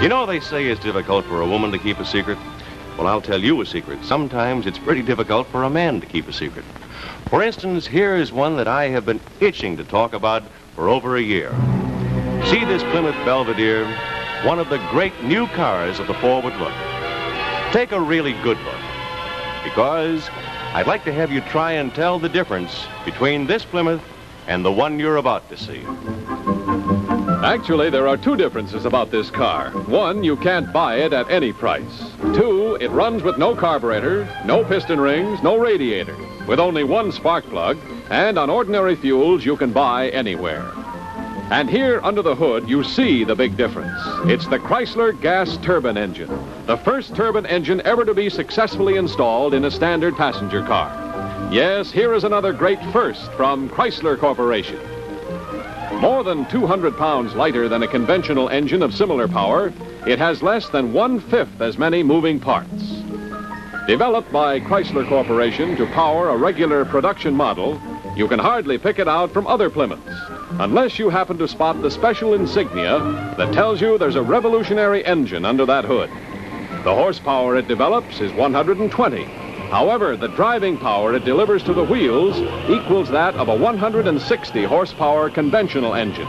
You know, they say it's difficult for a woman to keep a secret. Well, I'll tell you a secret. Sometimes it's pretty difficult for a man to keep a secret. For instance, here is one that I have been itching to talk about for over a year. See this Plymouth Belvedere? One of the great new cars of the forward look. Take a really good look. Because I'd like to have you try and tell the difference between this Plymouth and the one you're about to see. Actually, there are two differences about this car. One, you can't buy it at any price. Two, it runs with no carburetor, no piston rings, no radiator, with only one spark plug, and on ordinary fuels you can buy anywhere. And here under the hood, you see the big difference. It's the Chrysler gas turbine engine, the first turbine engine ever to be successfully installed in a standard passenger car. Yes, here is another great first from Chrysler Corporation. More than 200 pounds lighter than a conventional engine of similar power, it has less than one-fifth as many moving parts. Developed by Chrysler Corporation to power a regular production model, you can hardly pick it out from other Plymouths, unless you happen to spot the special insignia that tells you there's a revolutionary engine under that hood. The horsepower it develops is 120, However, the driving power it delivers to the wheels equals that of a 160 horsepower conventional engine.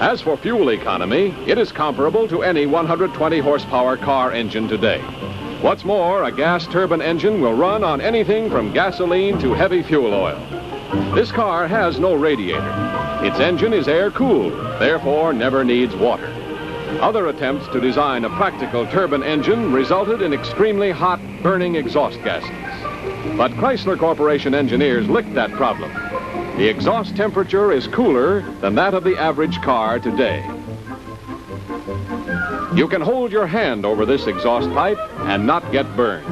As for fuel economy, it is comparable to any 120 horsepower car engine today. What's more, a gas turbine engine will run on anything from gasoline to heavy fuel oil. This car has no radiator. Its engine is air-cooled, therefore never needs water. Other attempts to design a practical turbine engine resulted in extremely hot, burning exhaust gases. But Chrysler Corporation engineers licked that problem. The exhaust temperature is cooler than that of the average car today. You can hold your hand over this exhaust pipe and not get burned.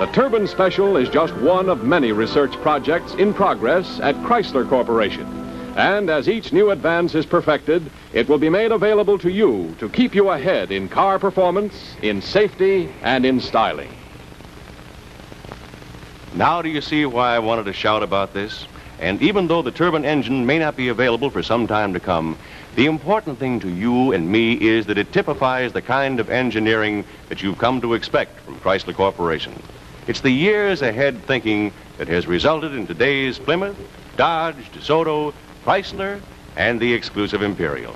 The Turbine Special is just one of many research projects in progress at Chrysler Corporation. And as each new advance is perfected, it will be made available to you to keep you ahead in car performance, in safety, and in styling. Now do you see why I wanted to shout about this? And even though the turbine engine may not be available for some time to come, the important thing to you and me is that it typifies the kind of engineering that you've come to expect from Chrysler Corporation. It's the years ahead thinking that has resulted in today's Plymouth, Dodge, DeSoto, Chrysler, and the exclusive Imperial.